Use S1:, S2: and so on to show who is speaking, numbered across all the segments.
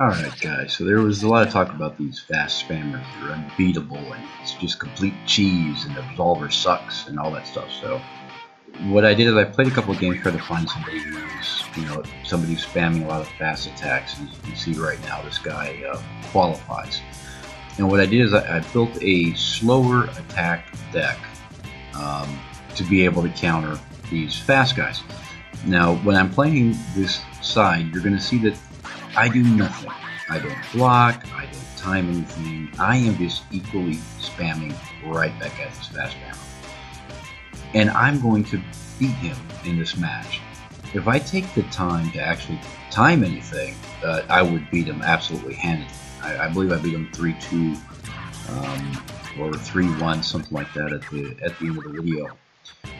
S1: Alright guys, so there was a lot of talk about these fast spammers that are unbeatable and it's just complete cheese and the Absolver sucks and all that stuff. So what I did is I played a couple of games trying to find somebody who's, you know, somebody who's spamming a lot of fast attacks. And as you can see right now, this guy uh, qualifies. And what I did is I, I built a slower attack deck um, to be able to counter these fast guys. Now, when I'm playing this side, you're going to see that I do nothing. I don't block, I don't time anything. I am just equally spamming right back at this fast spammer. And I'm going to beat him in this match. If I take the time to actually time anything, uh, I would beat him absolutely handedly. I, I believe I beat him 3-2 um, or 3-1, something like that at the, at the end of the video.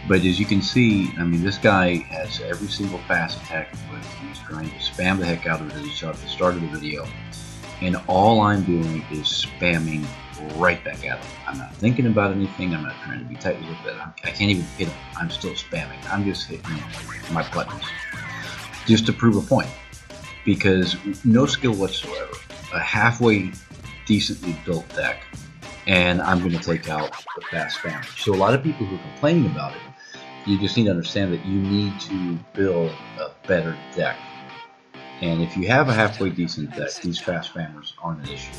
S1: But as you can see, I mean, this guy has every single fast attack with. He's trying to spam the heck out of it as he shot at the start of the video. And all I'm doing is spamming right back at him. I'm not thinking about anything. I'm not trying to be tight with it. I can't even hit him. I'm still spamming. I'm just hitting my buttons. Just to prove a point. Because no skill whatsoever. A halfway decently built deck and I'm going to take out the fast spammer. So a lot of people who are complaining about it, you just need to understand that you need to build a better deck. And if you have a halfway decent deck, these fast spammers aren't an issue.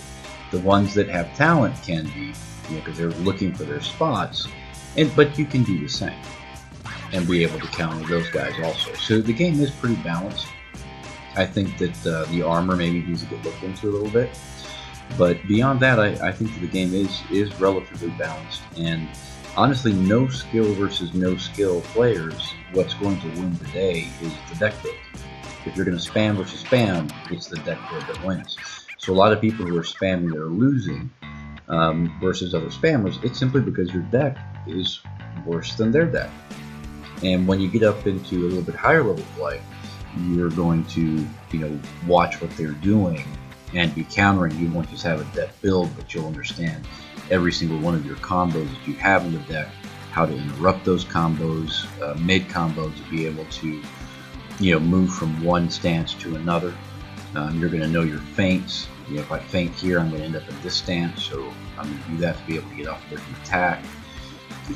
S1: The ones that have talent can be, you know, because they're looking for their spots, and but you can do the same and be able to counter those guys also. So the game is pretty balanced. I think that uh, the armor maybe needs to get looked into a little bit. But beyond that, I, I think the game is is relatively balanced. And honestly, no skill versus no skill players, what's going to win today is the deck build. If you're going to spam versus spam, it's the deck build that wins. So a lot of people who are spamming are losing um, versus other spammers. It's simply because your deck is worse than their deck. And when you get up into a little bit higher level play, you're going to, you know, watch what they're doing and be countering. You won't just have a deck build, but you'll understand every single one of your combos that you have in the deck, how to interrupt those combos, uh, mid combos to be able to, you know, move from one stance to another. Um, you're going to know your feints. You know, if I feint here, I'm going to end up in this stance, so I'm going to do that to be able to get off a different attack.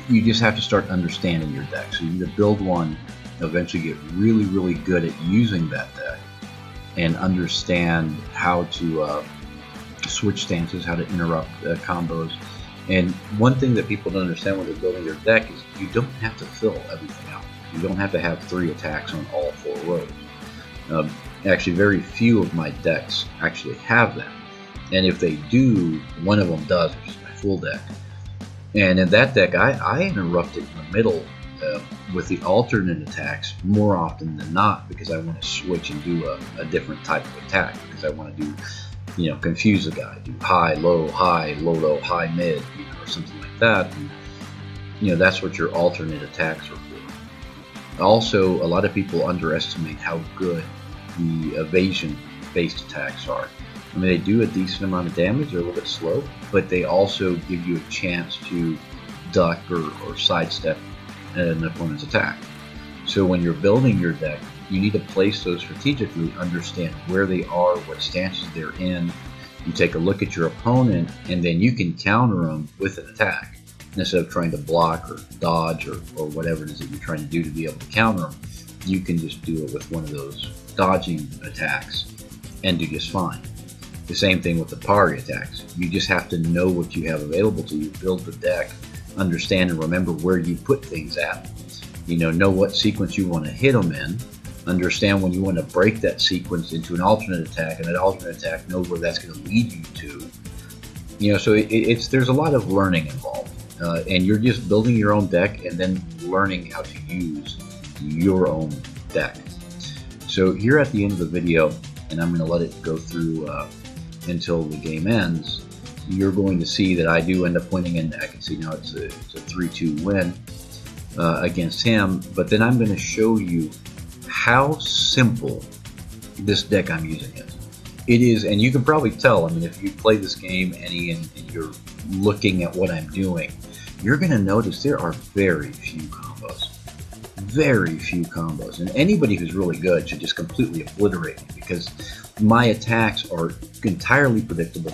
S1: You just have to start understanding your deck. So you need to build one, eventually get really, really good at using that deck, and understand how to uh, switch stances, how to interrupt uh, combos. And one thing that people don't understand when they're building their deck is you don't have to fill everything out. You don't have to have three attacks on all four rows. Um, actually, very few of my decks actually have that. And if they do, one of them does, which is my full deck. And in that deck, I, I interrupt it in the middle uh, with the alternate attacks more often than not because I want to switch and do a, a different type of attack because I want to do, you know, confuse a guy, do high, low, high, low, low, high, mid, you know, or something like that. And, you know, that's what your alternate attacks are for. Also, a lot of people underestimate how good the evasion-based attacks are. I mean, they do a decent amount of damage, they're a little bit slow, but they also give you a chance to duck or, or sidestep an opponent's attack. So when you're building your deck, you need to place those strategically, understand where they are, what stances they're in. You take a look at your opponent, and then you can counter them with an attack. Instead of trying to block or dodge or, or whatever it is that you're trying to do to be able to counter them, you can just do it with one of those dodging attacks and do just fine. The same thing with the parry attacks. You just have to know what you have available to you, build the deck, understand and remember where you put things at. You know, know what sequence you want to hit them in. Understand when you want to break that sequence into an alternate attack, and that alternate attack knows where that's going to lead you to. You know, so it, it's there's a lot of learning involved, uh, and you're just building your own deck and then learning how to use your own deck. So here at the end of the video, and I'm going to let it go through uh, until the game ends you're going to see that I do end up winning, and I can see now it's a, it's a 3-2 win uh, against him. But then I'm going to show you how simple this deck I'm using is. It is, and you can probably tell, I mean, if you play this game any and, and you're looking at what I'm doing, you're going to notice there are very few combos. Very few combos. And anybody who's really good should just completely obliterate me because my attacks are entirely predictable.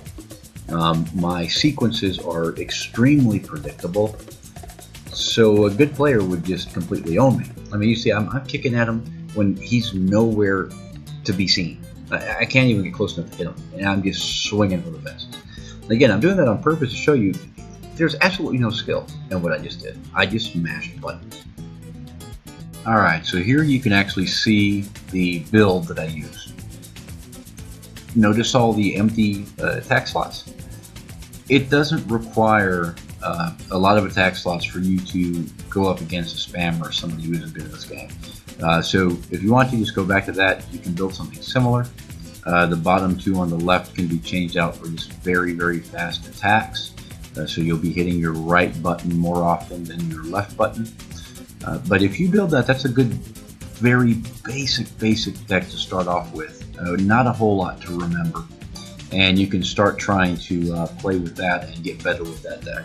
S1: Um, my sequences are extremely predictable. So a good player would just completely own me. I mean, you see, I'm, I'm kicking at him when he's nowhere to be seen. I, I, can't even get close enough to hit him, and I'm just swinging for the fences. Again, I'm doing that on purpose to show you there's absolutely no skill in what I just did. I just mashed buttons. Alright, so here you can actually see the build that I used. Notice all the empty uh, attack slots? It doesn't require uh, a lot of attack slots for you to go up against a spammer or somebody who isn't good at this game. Uh, so if you want to just go back to that, you can build something similar. Uh, the bottom two on the left can be changed out for just very, very fast attacks. Uh, so you'll be hitting your right button more often than your left button. Uh, but if you build that, that's a good, very basic, basic deck to start off with. Uh, not a whole lot to remember. And you can start trying to uh, play with that and get better with that deck.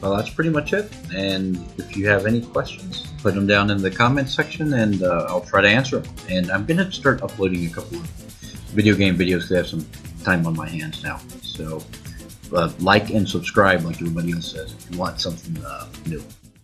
S1: Well, that's pretty much it. And if you have any questions, put them down in the comments section and uh, I'll try to answer them. And I'm going to start uploading a couple of video game videos because I have some time on my hands now. So uh, like and subscribe like everybody else says if you want something uh, new.